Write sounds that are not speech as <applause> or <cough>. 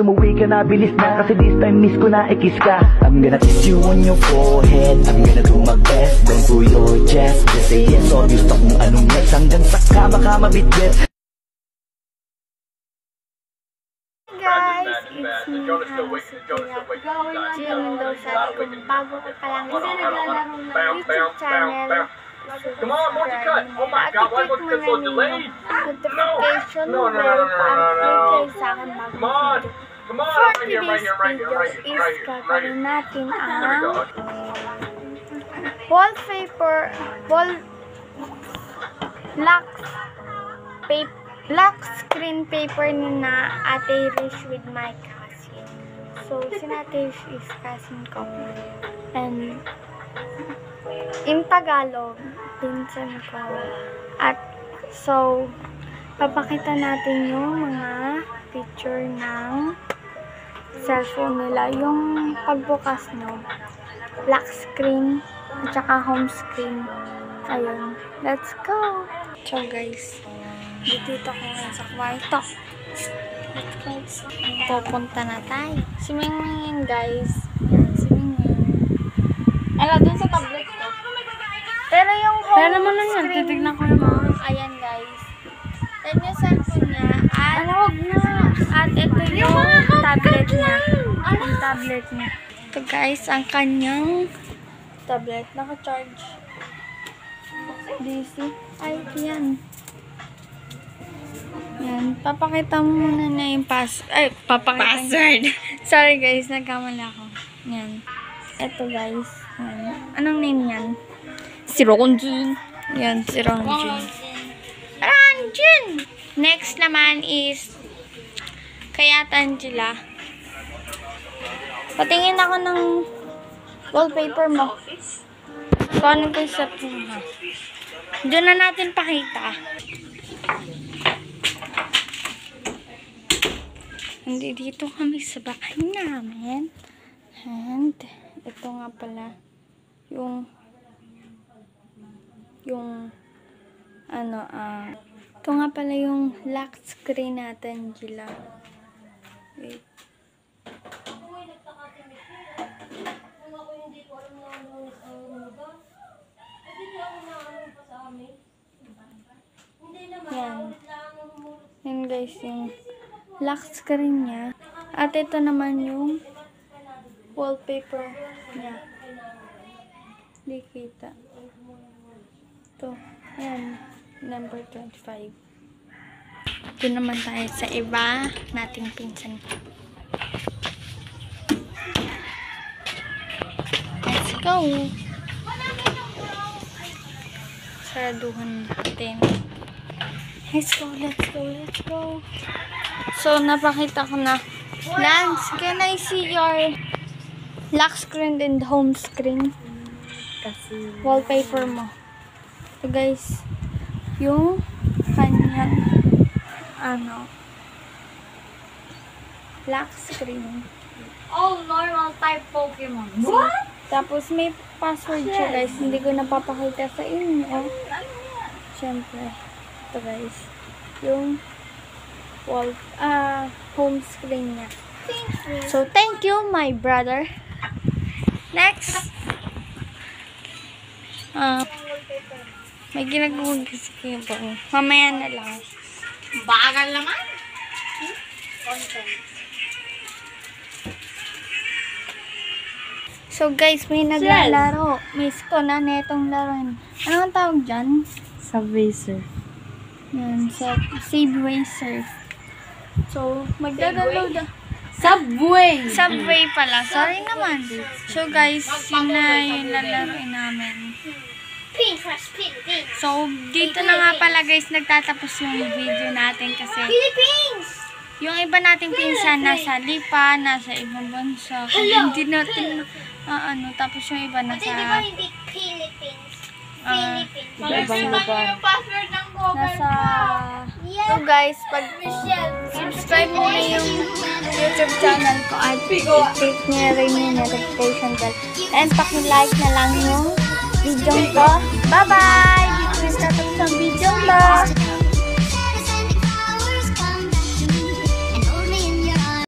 umuwi ka na, bilis na Kasi this time miss ko na, ikis ka I'm gonna kiss you on your forehead I'm gonna do my best, don't do your chest Just say yes, obvious na kung anong next Hanggang sa kama ka mabitbit guys, it's me, Hannah Sophia. Jim Mendoza. Kung bago ka pa lang sa YouTube channel, Come on, what's your cut? Oh my God, why was it so delayed? No, no, no, no, no, no, no, no. bago Come on. Come on, For right here, right today's here, right here, right here, right is here, right gagawin here. natin ang wallpaper, wall, lock, paper, lock screen paper ni na Ate Rish with my cousin. So, si Ate Rish is cousin ko. And, in Tagalog, pinsan ko. At, so, papakita natin yung mga picture ng cellphone nila. Yung pagbukas nyo, black screen, at saka home screen. Ayun. Let's go! So guys, dito ako ngayon sa kwarto. Let's go. Pupunta na tayo. Si Mingming guys. Yan, si Mingming. Ala, dun sa tablet ko. Pero yung home Pero naman lang yan, titignan ko yung mga- Ayan tablet niya. Yung tablet niya. Ito guys, ang kanyang tablet. Naka-charge. DC. Ay, yan. Yan. Papakita mo muna na yung pass... Ay, papakita. Password. <laughs> Sorry guys, nagkamali ako. Yan. Ito guys. Yan. Anong name yan? Si Ronjun. Yan, si Ronjun. Ronjun! Next naman is kay Ate Angela. Patingin ako ng wallpaper mo. Kung ano ko sa ha. Doon na natin pakita. Hindi dito kami sa bahay namin. And, ito nga pala, yung, yung, ano, ah, ito nga pala yung lock screen natin, Gila. Wait. Yan. Yan guys, yung lock screen niya. At ito naman yung wallpaper niya. Hindi kita. Ito. Yan. Number 25. Ito naman tayo sa iba nating pinsan. Let's go! Saraduhan natin. Let's go, let's go, let's go. So, napakita ko na. Lance, can I see your lock screen and home screen? Kasi, Wallpaper mo. So, guys, yung kanyang ano lock screen. oh, normal type Pokemon. Tapos may password siya guys. Hindi ko napapakita sa inyo. Siyempre. Ito guys. Yung wall, ah, home screen niya. So, thank you, my brother. Next. Ah, may ginagawa kasi kayo po. Mamaya na lang. Bagal naman. So guys, may naglalaro. Miss ko na netong laruin. Ano ang tawag dyan? Subway sir. Yan, sa Subway Surf. So, magdadaload na. Subway! Subway pala. Sorry naman. So guys, yun na yung lalaroin namin. So, dito na nga pala guys, nagtatapos yung video natin kasi yung iba nating pinsan nasa Lipa, nasa ibang bansa. Hindi natin, ah, ano, tapos yung iba nasa, hindi Philippines? ah, Ibang lugar. Password ng nasa, so guys, pag subscribe mo na yung YouTube channel ko at i-click nyo rin yung notification bell. And paki-like na lang yung video ko. Bye-bye! Dito na sa video ko.